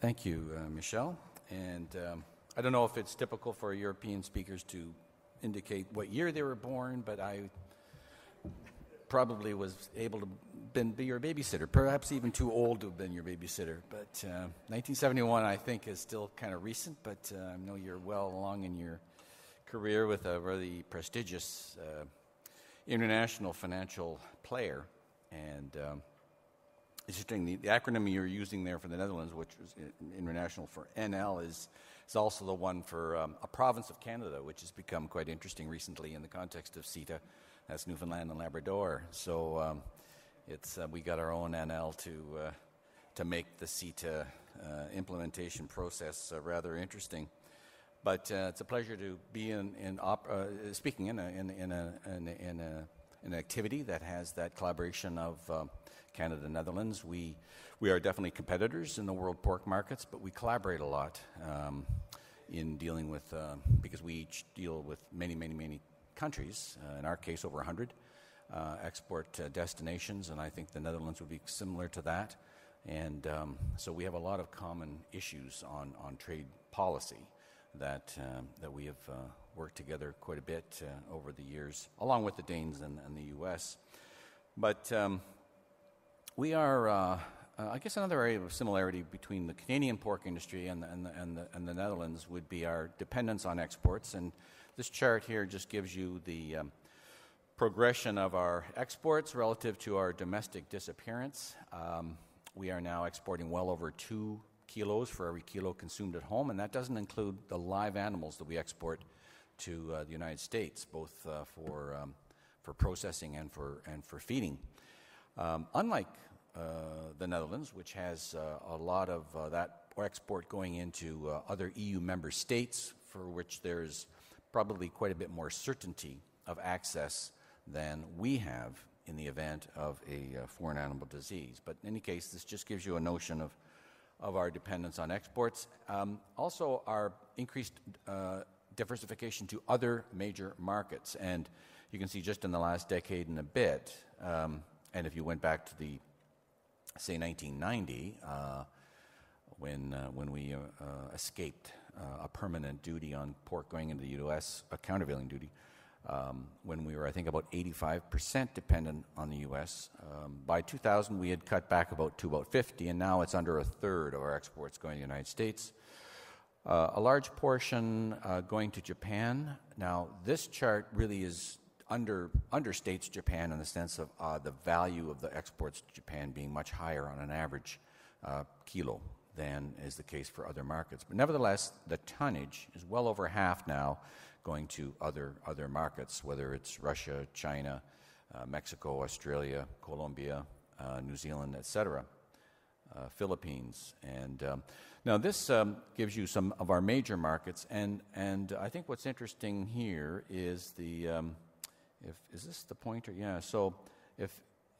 Thank you, uh, Michelle. And um, I don't know if it's typical for European speakers to indicate what year they were born, but I probably was able to been, be your babysitter, perhaps even too old to have been your babysitter. But uh, 1971, I think, is still kind of recent, but uh, I know you're well along in your career with a really prestigious uh, international financial player. And um, it's interesting, the, the, acronym you're using there for the Netherlands, which is international for NL, is, is also the one for um, a province of Canada, which has become quite interesting recently in the context of CETA. That's Newfoundland and Labrador. So um, it's uh, we got our own NL to uh, to make the CETA uh, implementation process uh, rather interesting. But uh, it's a pleasure to be in, in op- uh, speaking in a, in, in, a, in, a, in a, an activity that has that collaboration of Canada and Netherlands. We we are definitely competitors in the world pork markets, but we collaborate a lot um, in dealing with because we each deal with many many many countries. in our case, over 100 uh, export uh, destinations, and I think the Netherlands would be similar to that. And um, so we have a lot of common issues on, on trade policy that, um, that we have uh, worked together quite a bit uh, over the years, along with the Danes and, and the US. But um, we are, uh, uh, I guess, another area of similarity between the Canadian pork industry and the, and, the, and, the, and the Netherlands would be our dependence on exports. And this chart here just gives you the um, progression of our exports relative to our domestic disappearance. Um, we are now exporting well over two kilos for every kilo consumed at home, and that doesn't include the live animals that we export to uh, the United States, both uh, for, um, for processing and for, and for feeding. Um, unlike uh, the Netherlands, which has uh, a lot of uh, that export going into uh, other EU member states, for which there's probably quite a bit more certainty of access than we have in the event of a foreign animal disease. But in any case, this just gives you a notion of, of our dependence on exports. Um, also, our increased diversification to other major markets. And you can see just in the last decade and a bit, um, and if you went back to the, say, 1990, uh, when, uh, when we uh, uh, escaped a permanent duty on pork going into the U.S., a countervailing duty, um, when we were, I think, about 85% dependent on the U.S. Um, by 2000, we had cut back about to about 50, and now it's under a third of our exports going to the United States. Uh, a large portion uh, going to Japan. Now, this chart really is under understates Japan in the sense of uh, the value of the exports to Japan being much higher on an average uh, kilo than is the case for other markets. But nevertheless, the tonnage is well over half now going to other, other markets, whether it's Russia, China, uh, Mexico, Australia, Colombia, uh, New Zealand, etc., Philippines. And um, now this um, gives you some of our major markets. And, and I think what's interesting here is the, um, if, is this the pointer? Yeah, so if,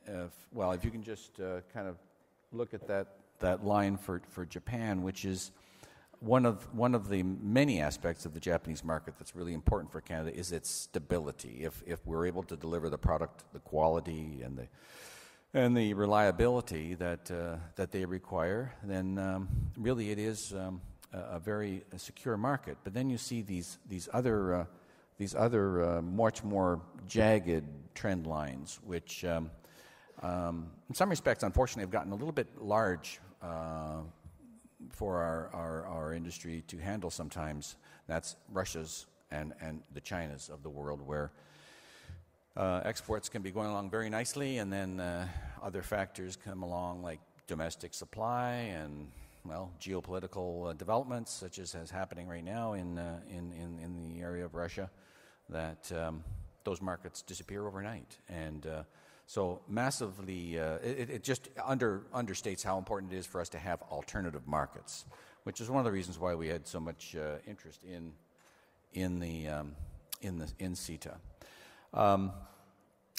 if well, if you can just uh, kind of look at that, that line for, for Japan, which is one of one of the many aspects of the Japanese market that's really important for Canada is its stability. If if we're able to deliver the product, the quality, and the and the reliability that uh, that they require, then um, really it is um, a, a, very secure market. But then you see these these other uh, these other uh, much more jagged trend lines, which um, um in some respects, unfortunately, have gotten a little bit large uh, for our, our, our industry to handle sometimes. That's Russia's and, and the China's of the world, where uh, exports can be going along very nicely, and then uh, other factors come along like domestic supply and well, geopolitical uh, developments, such as is happening right now in, uh, in, in, in, the area of Russia, that um, those markets disappear overnight. And uh, so massively, uh, it, it, just under, understates how important it is for us to have alternative markets, which is one of the reasons why we had so much uh, interest in, in, the, um, in, the, in CETA. Um,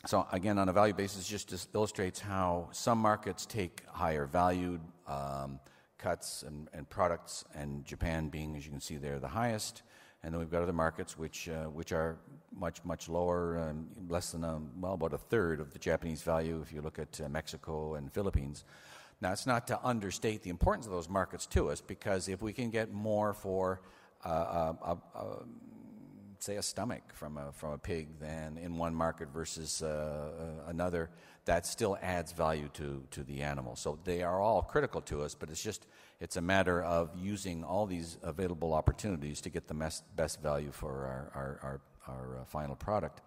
so again, on a value basis, just illustrates how some markets take higher valued um, cuts and, and, products, and Japan being, as you can see there, the highest. And then we've got other markets which, uh, which are much, much lower, um, less than, a, well, about a third of the Japanese value if you look at uh, Mexico and Philippines. Now, it's not to understate the importance of those markets to us because if we can get more for, uh, uh, uh, say, a stomach from a, from a pig than in one market versus uh, uh, another, that still adds value to, to the animal. So they are all critical to us, but it's just it's a matter of using all these available opportunities to get the best, best value for our, our, our, our uh, final product.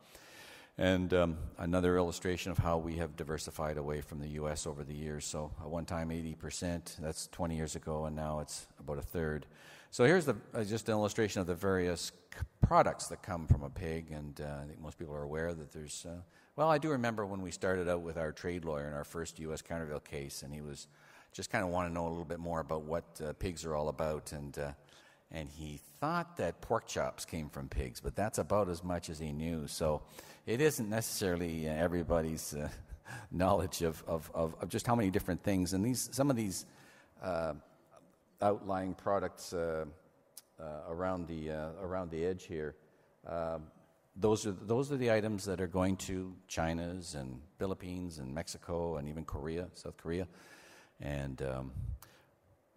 And um, another illustration of how we have diversified away from the U.S. over the years. So at one time, 80%, that's 20 years ago, and now it's about a third. So here's the, uh, just an illustration of the various c- products that come from a pig, and uh, I think most people are aware that there's, uh, well, I do remember when we started out with our trade lawyer in our first U.S. countervail case, and he was just kind of want to know a little bit more about what uh, pigs are all about, and uh, and he thought that pork chops came from pigs, but that's about as much as he knew. So it isn't necessarily uh, everybody's knowledge of, of, of, of, just how many different things. And these, some of these uh, outlying products uh, uh, around, the, uh, around the edge here, um, those, are, those are the items that are going to China's and Philippines and Mexico and even Korea, South Korea, and um,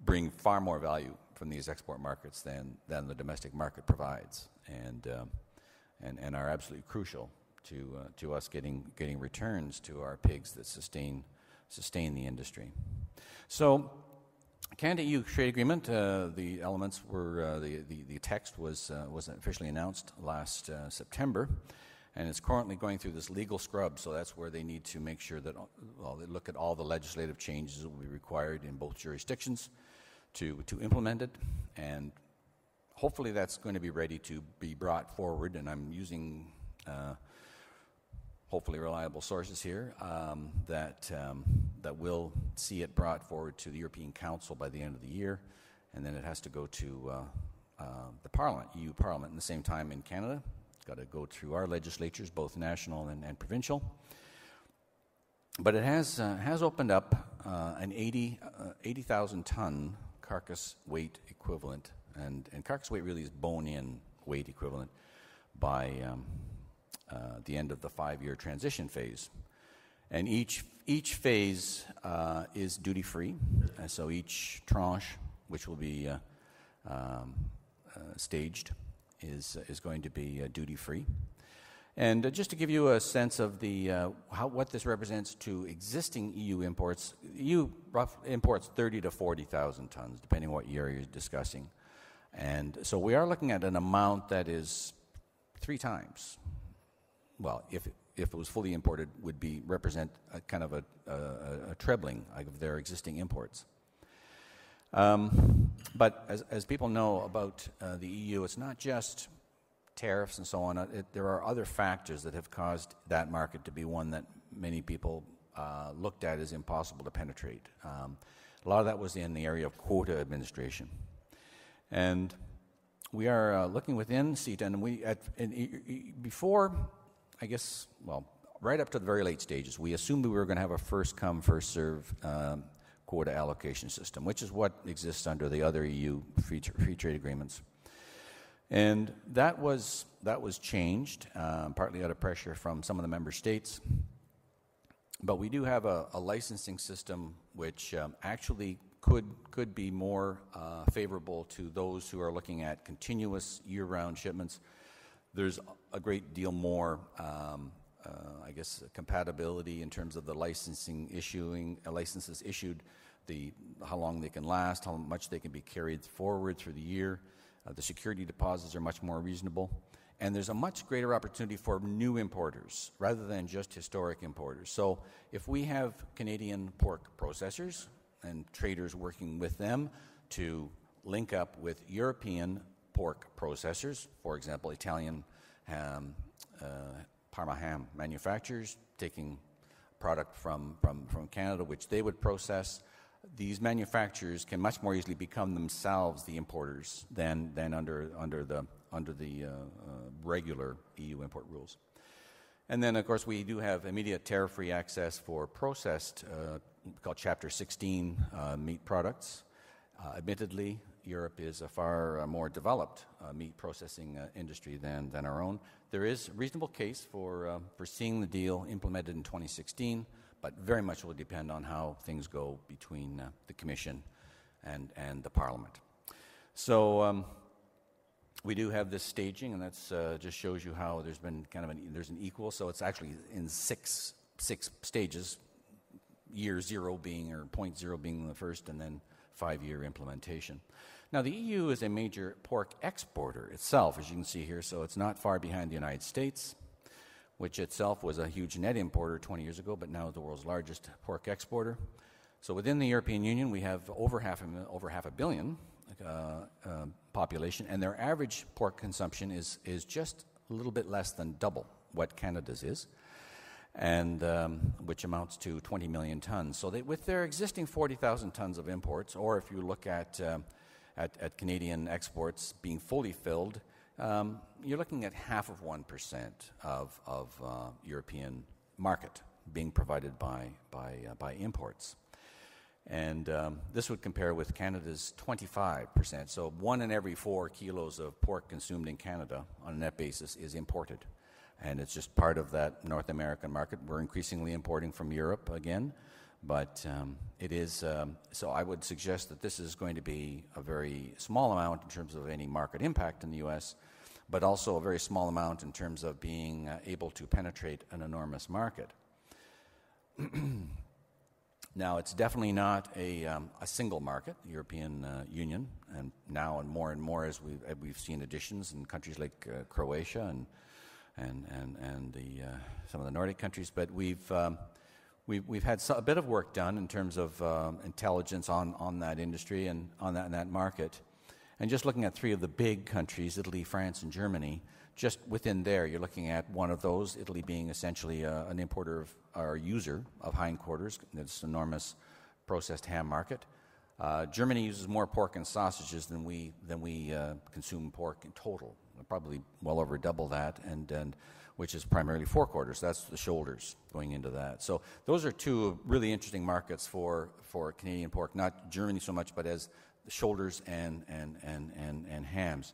bring far more value from these export markets than, than the domestic market provides, and, um, are absolutely crucial to, to us getting, getting returns to our pigs that sustain, sustain the industry. So, Canada EU trade agreement, uh, the elements were, uh, the, the, the, text was, uh, was officially announced last uh, September, and it's currently going through this legal scrub, so that's where they need to make sure that, well, they look at all the legislative changes that will be required in both jurisdictions to, to implement it, and hopefully that's going to be ready to be brought forward, and I'm using uh, hopefully reliable sources here um, that, um, that will see it brought forward to the European Council by the end of the year, and then it has to go to uh, uh, the Parliament, EU Parliament, at the same time in Canada. It's got to go through our legislatures, both national and, and provincial. But it has, uh, has opened up uh, an 80,000 80, ton carcass weight equivalent, and, and carcass weight really is bone in weight equivalent by um, uh, the end of the five year transition phase. And each, each phase uh, is duty free, and so each tranche, which will be uh, um, uh, staged, is, is going to be uh, duty free. And just to give you a sense of the, uh, how, what this represents to existing EU imports, EU imports 30 to 40,000 tons, depending on what year you're discussing. And so we are looking at an amount that is three times. Well, if, if it was fully imported, would be represent a kind of a, a, a trebling of their existing imports. Um, but as, as people know about uh, the EU, it's not just tariffs and so on, uh, it, there are other factors that have caused that market to be one that many people uh, looked at as impossible to penetrate. Um, a lot of that was in the area of quota administration. And we are uh, looking within CETA, and we, at, in, before, I guess, well, right up to the very late stages, we assumed we were going to have a first come, first serve um, quota allocation system, which is what exists under the other EU free, free trade agreements. And that was, that was changed, uh, partly out of pressure from some of the member states. But we do have a, a licensing system which um, actually could, could be more uh, favorable to those who are looking at continuous year round shipments. There's a great deal more, um, uh, I guess, compatibility in terms of the licensing issuing, uh, licenses issued, the, how long they can last, how much they can be carried forward through the year. Uh, the security deposits are much more reasonable. And there's a much greater opportunity for new importers rather than just historic importers. So if we have Canadian pork processors and traders working with them to link up with European pork processors, for example, Italian ham, uh, Parma ham manufacturers taking product from, from, from Canada, which they would process these manufacturers can much more easily become themselves the importers than, than under, under the, under the uh, uh, regular EU import rules. And then, of course, we do have immediate tariff free access for processed, uh, called Chapter 16 uh, meat products. Uh, admittedly, Europe is a far uh, more developed meat processing industry than, than our own. There is a reasonable case for, for seeing the deal implemented in 2016 but very much will depend on how things go between uh, the Commission and, and the Parliament. So um, we do have this staging, and that uh, just shows you how there's been kind of an, there's an equal. So it's actually in six, six stages, year zero being, or point zero being the first, and then five year implementation. Now, the EU is a major pork exporter itself, as you can see here, so it's not far behind the United States, which itself was a huge net importer 20 years ago, but now is the world's largest pork exporter. So within the European Union, we have over half a, over half a billion uh, uh, population, and their average pork consumption is, is just a little bit less than double what Canada's is and um, which amounts to 20 million tons. So, they, with their existing 40,000 tons of imports, or if you look at, uh, at, at, Canadian exports being fully filled, um, you're looking at half of 1% of, of uh, European market being provided by, by, uh, by imports. And um, this would compare with Canada's 25%. So, one in every four kilos of pork consumed in Canada on a net basis is imported and it's just part of that North American market. We're increasingly importing from Europe again, but um, it is um, so. I would suggest that this is going to be a very small amount in terms of any market impact in the U.S., but also a very small amount in terms of being uh, able to penetrate an enormous market. now, it's definitely not a, um, a single market, the European uh, Union, and now and more and more as we've, we've seen additions in countries like uh, Croatia and and, and, and the, uh, some of the Nordic countries. But we've, um, we've, we've had a bit of work done in terms of um, intelligence on, on that industry and on that, that market. And just looking at three of the big countries, Italy, France, and Germany, just within there, you're looking at one of those, Italy being essentially uh, an importer of, or user of hindquarters, this enormous processed ham market. Uh, Germany uses more pork and sausages than we, than we uh, consume pork in total probably well over double that, and, and which is primarily forequarters. That's the shoulders going into that. So those are two really interesting markets for, for Canadian pork, not Germany so much, but as the shoulders and, and, and, and, and hams.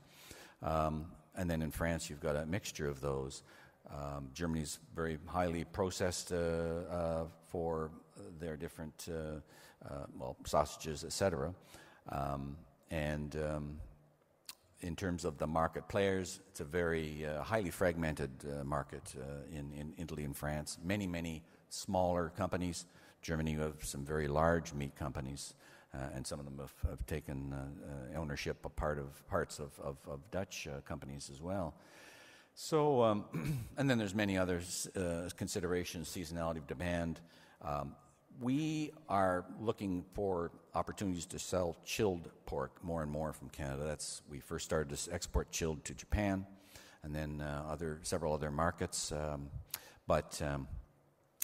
Um, and then in France, you've got a mixture of those. Um, Germany's very highly processed uh, uh, for their different, uh, uh well, sausages, etc. Um, and um, in terms of the market players, it's a very uh, highly fragmented uh, market uh, in, in Italy and France. Many, many smaller companies. Germany, you have some very large meat companies, uh, and some of them have, have taken uh, ownership of part of parts of, of, of Dutch companies as well. So, um, and then there's many other considerations: seasonality of demand. Um, we are looking for opportunities to sell chilled pork more and more from Canada. That's we first started to export chilled to Japan, and then uh, other several other markets. Um, but um,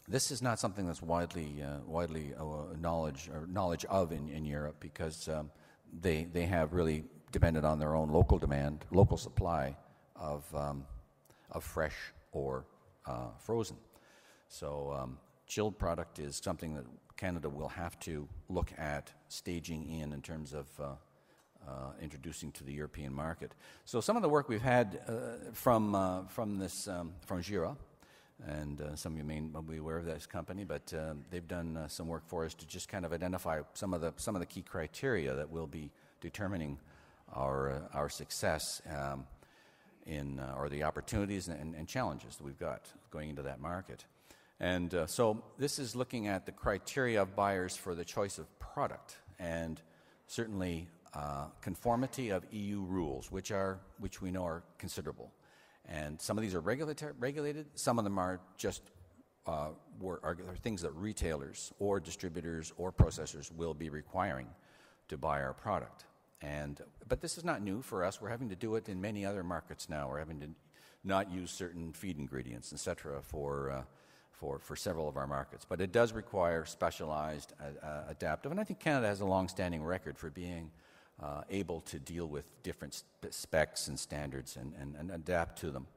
this is not something that's widely uh, widely uh, knowledge or knowledge of in, in Europe because um, they they have really depended on their own local demand, local supply of um, of fresh or uh, frozen. So um, chilled product is something that Canada will have to look at staging in in terms of uh, uh, introducing to the European market. So some of the work we've had uh, from uh, from this um, from Gira, and uh, some of you may be aware of this company, but uh, they've done some work for us to just kind of identify some of the some of the key criteria that will be determining our our success. Um, in, or the opportunities and, and challenges that we've got going into that market. And uh, so this is looking at the criteria of buyers for the choice of product and certainly uh, conformity of EU rules, which, are, which we know are considerable. And some of these are regulated, some of them are just uh, were, are, are things that retailers or distributors or processors will be requiring to buy our product. And, but this is not new for us. We're having to do it in many other markets now. We're having to not use certain feed ingredients, etc., for uh, for, for several of our markets. But it does require specialized, uh, uh, adaptive, and I think Canada has a long-standing record for being uh, able to deal with different specs and standards and, and, and, adapt to them.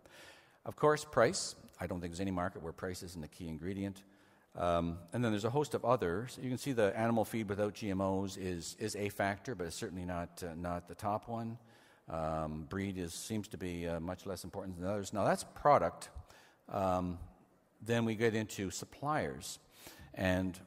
Of course, price. I don't think there's any market where price isn't a key ingredient. Um, and then there's a host of others. You can see the animal feed without GMOs is, is a factor, but it's certainly not, uh, not the top one. Um, breed is, seems to be uh, much less important than others. Now, that's product. Um, then we get into suppliers. and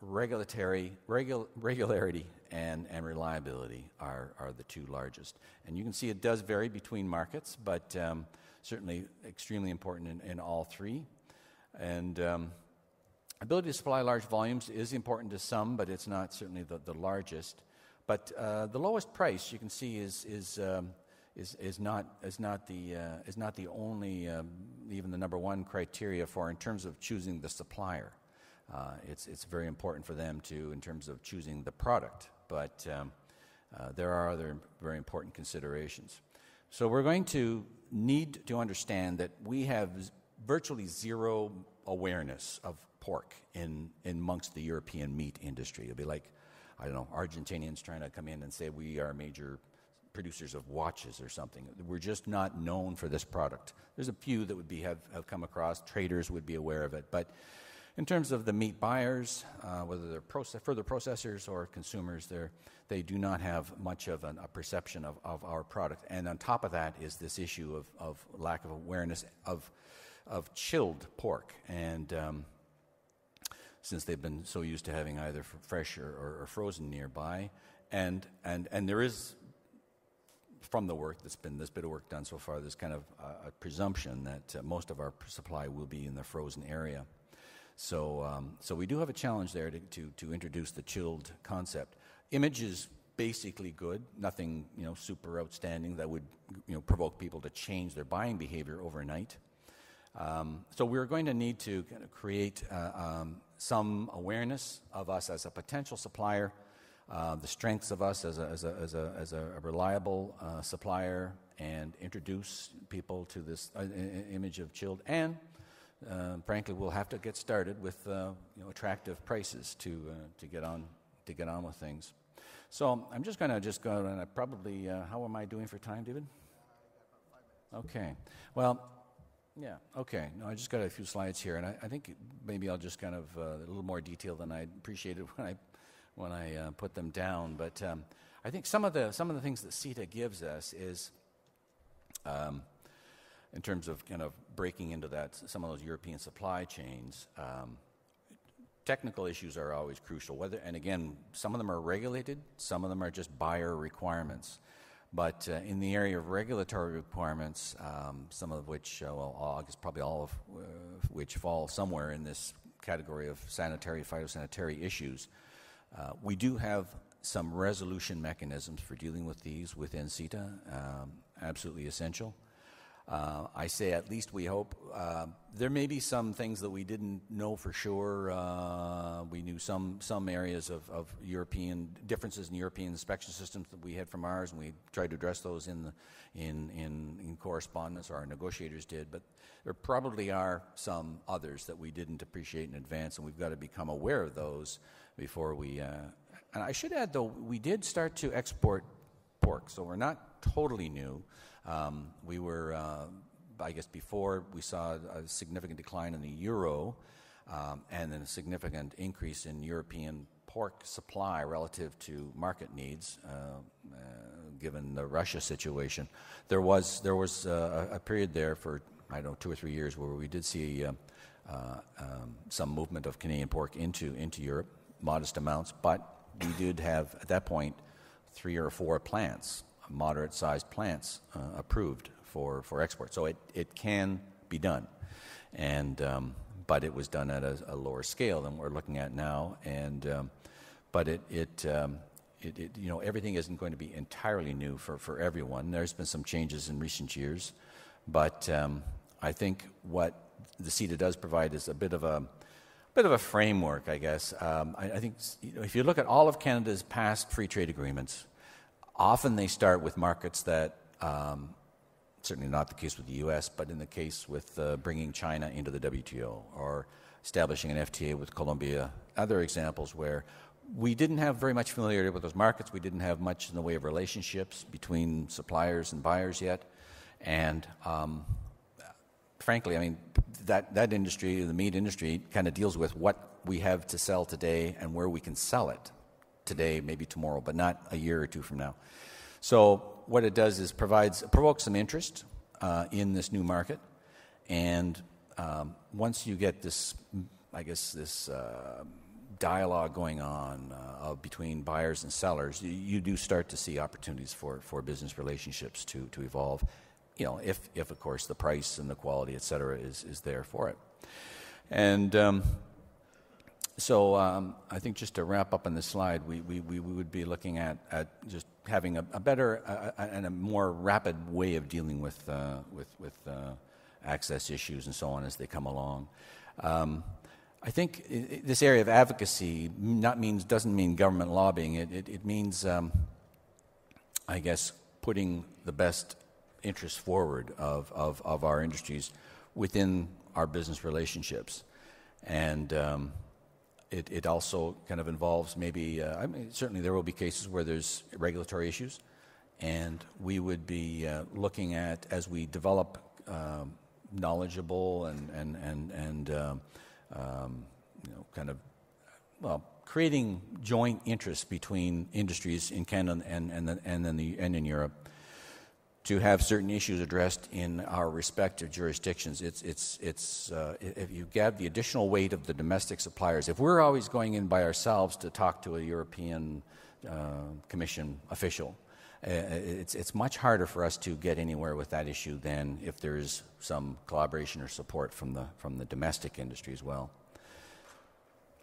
regulatory regul, regularity and, and reliability are, are the two largest. And you can see it does vary between markets, but um, certainly extremely important in, in all three. And um, ability to supply large volumes is important to some, but it's not certainly the, the largest. But uh, the lowest price you can see is, is, um, is, is, not, is, not the, uh, is not the only, um, even the number one criteria for in terms of choosing the supplier. Uh, it's, it's very important for them to, in terms of choosing the product, but um, uh, there are other very important considerations. So we're going to need to understand that we have virtually zero awareness of pork in, in amongst the European meat industry. It'll be like, I don't know, Argentinians trying to come in and say we are major producers of watches or something. We're just not known for this product. There's a few that would be have, have come across. Traders would be aware of it, but in terms of the meat buyers, uh, whether they're process, further processors or consumers, they do not have much of an, a perception of, of our product. And on top of that is this issue of, of lack of awareness of, of chilled pork. And um, since they've been so used to having either fresh or, or, or frozen nearby, and, and, and there is from the work that's been this bit of work done so far, there's kind of a, a presumption that uh, most of our supply will be in the frozen area. So, um, so we do have a challenge there to, to, to, introduce the chilled concept. Image is basically good, nothing you know super outstanding that would you know provoke people to change their buying behavior overnight. Um, so we're going to need to kind of create uh, um, some awareness of us as a potential supplier, uh, the strengths of us as a, as a, as a, as a reliable uh, supplier, and introduce people to this uh, image of chilled and uh, frankly, we'll have to get started with uh, you know, attractive prices to, to, get on, to get on with things. So I'm just going to just go and I probably, how am I doing for time, David? Okay. Well, yeah, okay. No, I just got a few slides here, and I, I think maybe I'll just kind of uh, a little more detail than I appreciated when I, when I uh, put them down. But um, I think some of, the, some of the things that CETA gives us is. Um, in terms of kind of breaking into that some of those European supply chains. Um, technical issues are always crucial. Whether and again, some of them are regulated, some of them are just buyer requirements. But uh, in the area of regulatory requirements, um, some of which, uh, well, I guess probably all of uh, which fall somewhere in this category of sanitary, phytosanitary issues, uh, we do have some resolution mechanisms for dealing with these within CETA, um, absolutely essential. Uh, I say at least we hope. Uh, there may be some things that we didn't know for sure. Uh, we knew some some areas of, of, European differences in European inspection systems that we had from ours, and we tried to address those in the, in, in, in correspondence. Our negotiators did, but there probably are some others that we didn't appreciate in advance, and we've got to become aware of those before we. Uh, and I should add, though, we did start to export pork, so we're not totally new. Um, we were, uh, I guess, before we saw a significant decline in the euro um, and then a significant increase in European pork supply relative to market needs, uh, uh, given the Russia situation. There was there was uh, a period there for I don't know two or three years where we did see uh, uh, um, some movement of Canadian pork into into Europe, modest amounts, but we did have at that point three or four plants moderate sized plants uh, approved for, for export. So it, it can be done. And, um, but it was done at a, a, lower scale than we're looking at now. And, um, but it, it, um, it, it, you know, everything isn't going to be entirely new for, for everyone. There's been some changes in recent years. But um, I think what the CETA does provide is a bit of a, bit of a framework, I guess. Um, I, I, think you know, if you look at all of Canada's past free trade agreements, Often they start with markets that, um, certainly not the case with the US, but in the case with uh, bringing China into the WTO or establishing an FTA with Colombia, other examples where we didn't have very much familiarity with those markets. We didn't have much in the way of relationships between suppliers and buyers yet. And um, frankly, I mean, that, that industry, the meat industry, kind of deals with what we have to sell today and where we can sell it today, maybe tomorrow, but not a year or two from now. So what it does is provides provokes some interest uh, in this new market, and um, once you get this, I guess, this uh, dialogue going on uh, between buyers and sellers, you, you, do start to see opportunities for, for business relationships to, to evolve. You know, if, if of course the price and the quality, et cetera, is, is there for it. And um, so um, I think just to wrap up on this slide, we, we, we would be looking at, at just having a, a better uh, and a more rapid way of dealing with, uh, with, with uh, access issues and so on as they come along. Um, I think this area of advocacy not means doesn't mean government lobbying. It, it, it means, um, I guess, putting the best interests forward of, of, of our industries within our business relationships, and um, it, it also kind of involves maybe. Uh, I mean, certainly there will be cases where there's regulatory issues, and we would be uh, looking at as we develop um, knowledgeable and and and and um, um, you know kind of well creating joint interests between industries in Canada and and and, and in the and in Europe to have certain issues addressed in our respective jurisdictions. It's it's it's uh, if you get the additional weight of the domestic suppliers. If we're always going in by ourselves to talk to a European uh, Commission official uh, it's, it's much harder for us to get anywhere with that issue than if there's some collaboration or support from the, from the domestic industry as well.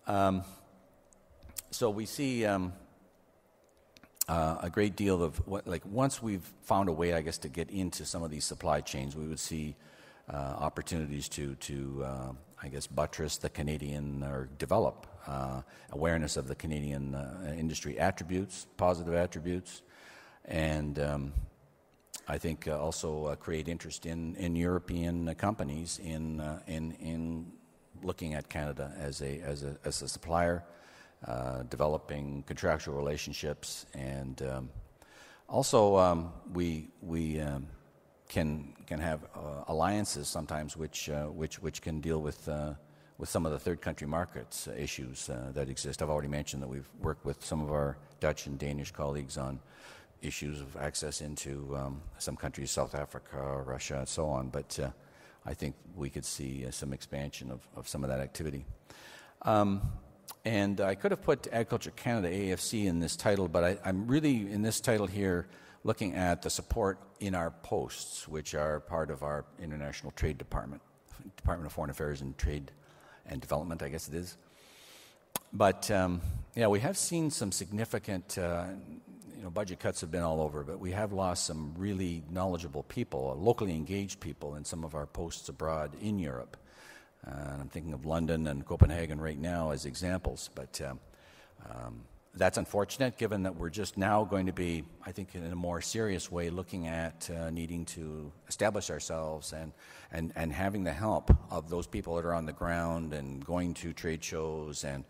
Um, so we see um, uh, a great deal of what, like once we've found a way, I guess, to get into some of these supply chains, we would see uh, opportunities to, to uh, I guess, buttress the Canadian or develop uh, awareness of the Canadian uh, industry attributes, positive attributes, and um, I think uh, also create interest in, in European companies in, in, in looking at Canada as a, as a, as a supplier, uh, developing contractual relationships, and um, also um, we, we um, can, can have uh, alliances sometimes which, which, which can deal with with some of the third country markets uh, issues uh, that exist. I've already mentioned that we've worked with some of our Dutch and Danish colleagues on issues of access into um, some countries, South Africa, Russia, and so on. But uh, I think we could see uh, some expansion of, of some of that activity. Um, and I could have put Agriculture Canada AFC in this title, but I, am really in this title here looking at the support in our posts, which are part of our International Trade Department, Department of Foreign Affairs and Trade and Development, I guess it is. But um, yeah, we have seen some significant uh, you know, budget cuts have been all over, but we have lost some really knowledgeable people, locally engaged people in some of our posts abroad in Europe. And I'm thinking of London and Copenhagen right now as examples. But um, um, that's unfortunate given that we're just now going to be, I think, in a more serious way looking at uh, needing to establish ourselves and, and, and having the help of those people that are on the ground and going to trade shows and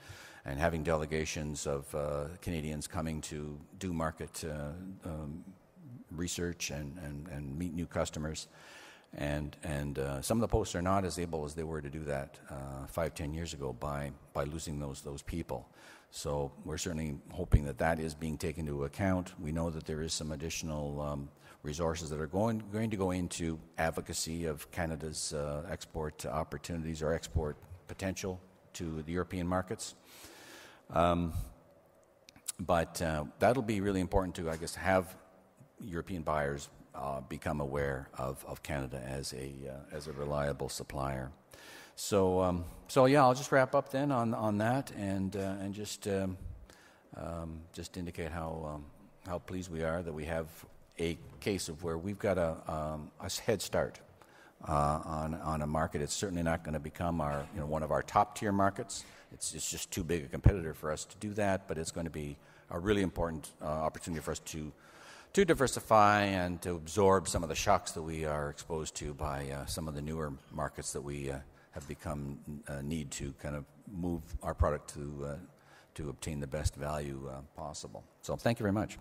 and having delegations of uh, Canadians coming to do market uh, um, research and, and, and meet new customers. And, and uh, some of the posts are not as able as they were to do that uh, five, ten years ago by, by losing those, those people. So we're certainly hoping that that is being taken into account. We know that there is some additional um, resources that are going, going to go into advocacy of Canada's uh, export opportunities or export potential to the European markets. Um, but uh, that'll be really important to, I guess, have European buyers uh, become aware of, of Canada as a, uh, as a reliable supplier. So, um, so yeah, I'll just wrap up then on, on that and, uh, and just, um, um, just indicate how, um, how pleased we are that we have a case of where we've got a, um, a head start. Uh, on, on a market. It's certainly not going to become our, you know, one of our top tier markets. It's, it's just too big a competitor for us to do that, but it's going to be a really important uh, opportunity for us to, to diversify and to absorb some of the shocks that we are exposed to by uh, some of the newer markets that we uh, have become uh, need to kind of move our product to, uh, to obtain the best value possible. So thank you very much.